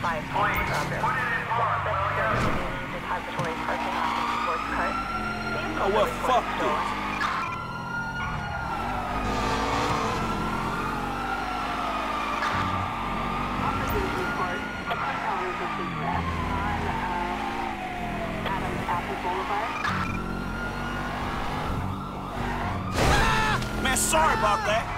5 Point Bravo. Depository parking lot in sports cars. Oh, well, fuck this. Officers report a car owner was arrest on Adams Apple Boulevard. Man, sorry about that.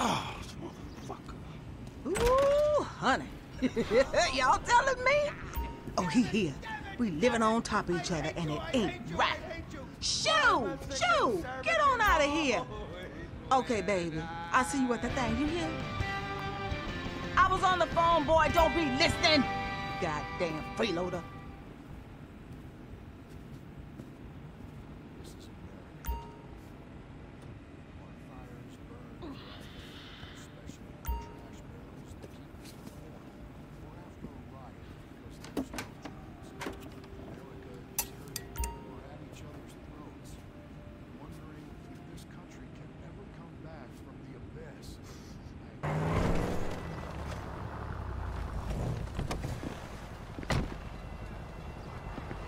Oh, motherfucker. Ooh, honey. Y'all telling me? Oh, he here. We living on top of each other, and it ain't right. Shoo! Shoo! Get on out of here. Okay, baby. I see you at the thing. You hear? I was on the phone, boy. Don't be listening. Goddamn freeloader.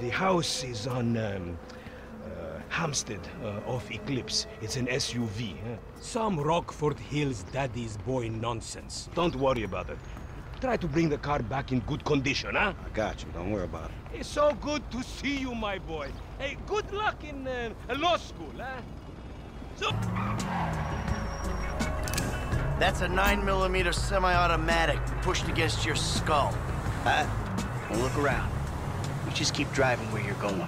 The house is on um, uh, Hampstead uh, off Eclipse. It's an SUV. Huh? Some Rockford Hills daddy's boy nonsense. Don't worry about it. Try to bring the car back in good condition, huh? I got you. Don't worry about it. It's so good to see you, my boy. Hey, good luck in uh, law school, huh? So That's a 9mm semi-automatic pushed against your skull. Uh, well, look around. You just keep driving where you're going.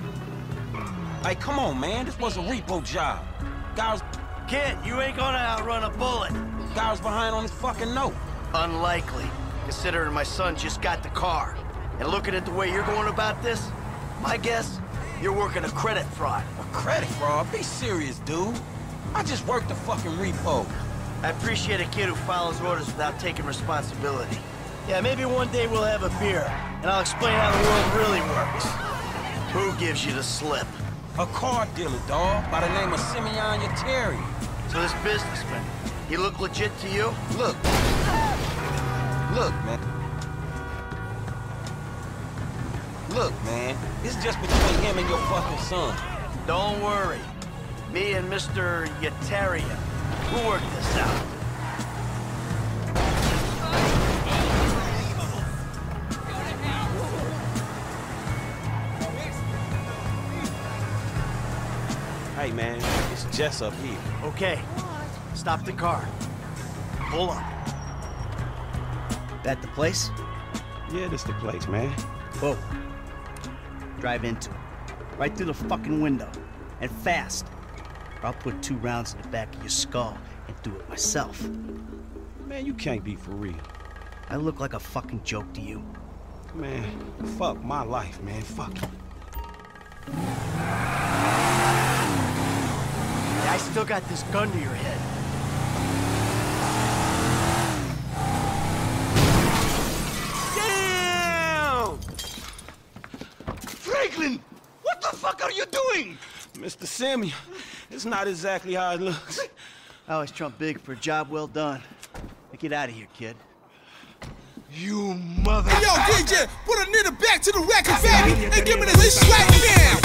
Hey, come on, man. This was a repo job. Guys... Kid, you ain't gonna outrun a bullet. Guy's behind on his fucking note. Unlikely, considering my son just got the car. And looking at the way you're going about this, my guess, you're working a credit fraud. A credit fraud? Be serious, dude. I just worked the fucking repo. I appreciate a kid who follows orders without taking responsibility. Yeah, maybe one day we'll have a beer, and I'll explain how the world really works. Who gives you the slip? A car dealer, dawg, by the name of Simeon Yetarian. So this businessman, he look legit to you? Look. Look, man. Look, man. it's just between him and your fucking son. Don't worry. Me and Mr. Yetarian, we'll work this out. Hey, man. It's Jess up here. Okay, stop the car. Pull up. That the place? Yeah, this the place, man. Whoa. Drive into it. Right through the fucking window. And fast. Or I'll put two rounds in the back of your skull and do it myself. Man, you can't be for real. I look like a fucking joke to you. Man, fuck my life, man. Fuck it. I still got this gun to your head. Damn! Franklin, what the fuck are you doing? Mr. Samuel, it's not exactly how it looks. I always trump big for a job well done. Now get out of here, kid. You mother. Yo, DJ, put a nigga back to the record, baby, and give me this right now.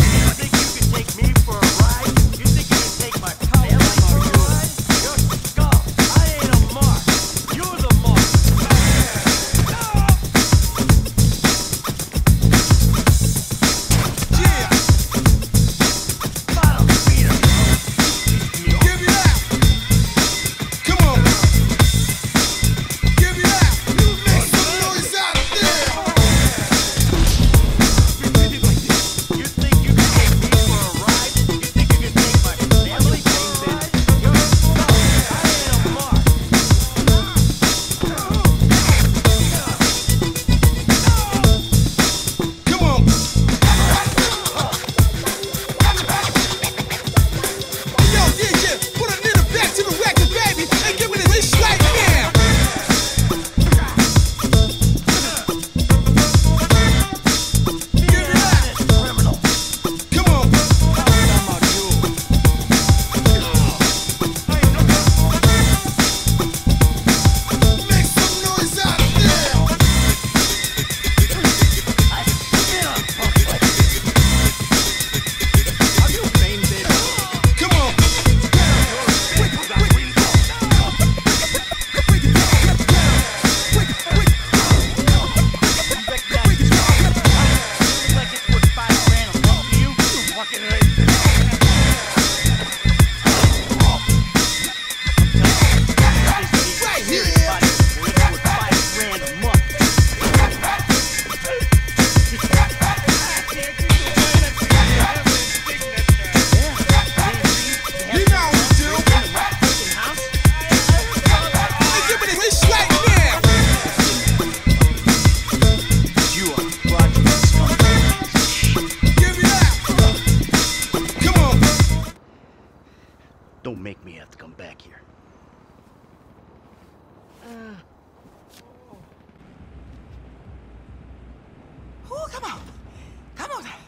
Don't make me have to come back here. Uh. Oh, come on. Come on.